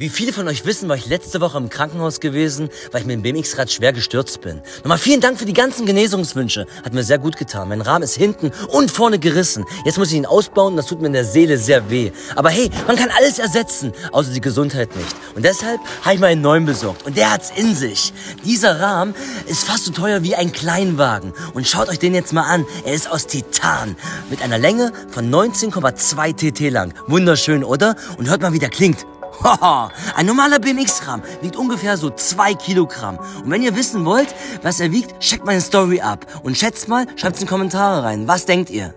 Wie viele von euch wissen, war ich letzte Woche im Krankenhaus gewesen, weil ich mit dem BMX-Rad schwer gestürzt bin. Nochmal vielen Dank für die ganzen Genesungswünsche. Hat mir sehr gut getan. Mein Rahmen ist hinten und vorne gerissen. Jetzt muss ich ihn ausbauen, das tut mir in der Seele sehr weh. Aber hey, man kann alles ersetzen, außer die Gesundheit nicht. Und deshalb habe ich mir einen neuen besorgt. Und der hat's in sich. Dieser Rahmen ist fast so teuer wie ein Kleinwagen. Und schaut euch den jetzt mal an. Er ist aus Titan. Mit einer Länge von 19,2 TT lang. Wunderschön, oder? Und hört mal, wie der klingt. Ein normaler BMX-Rahmen wiegt ungefähr so zwei Kilogramm. Und wenn ihr wissen wollt, was er wiegt, checkt meine Story ab. Und schätzt mal, schreibt's in die Kommentare rein. Was denkt ihr?